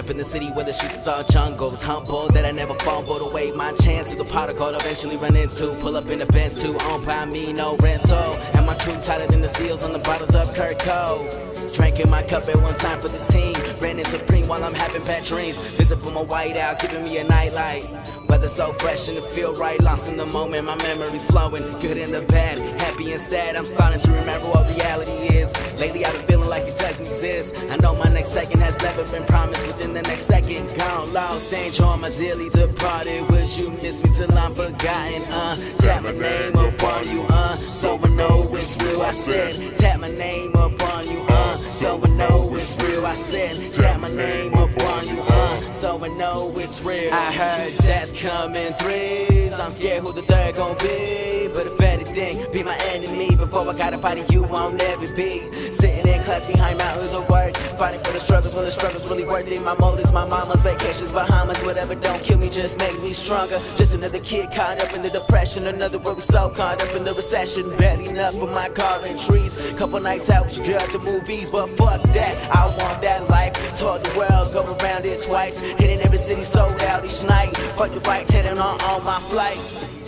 up in the city where the streets all jungles. Humble that I never fumbled away. My chance is the pot I caught eventually run into. Pull up in the Benz too, owned by me, no rental. And my crew tighter than the seals on the bottles of Cole. Drinking my cup at one time for the team. Brandon Supreme while I'm having bad dreams. Visit for my white out, giving me a nightlight. Weather so fresh and it feel right. Lost in the moment, my memories flowing. Good and the bad, happy and sad. I'm starting to remember what reality is. Lately I've been feeling like it doesn't exist. I know my next second has never been promised. Within the next second, gone lost. Ain't on my dearly departed. Would you miss me till I'm forgotten? Uh, tap my name upon you, uh, so I know it's real. I said, tap my name up it's real. I said, tap my name up on you, uh, so I know it's real. I heard death come in threes. I'm scared who the third gon' be. But if anything, be my enemy. Before I got a body, you won't ever be. Sitting in class behind work. Fighting for the struggles when the struggle's really worth it. My motives, my mama's vacations, Bahamas, whatever. Don't kill me, just make me stronger. Just another kid caught up in the depression. Another worry so caught up in the recession. Barely enough for my car and trees. Couple nights out with your girl at the movies. But fuck that, I want that life. Told the world, go around it twice. Hitting every city sold out each night. Fuck the right, heading on all my flights.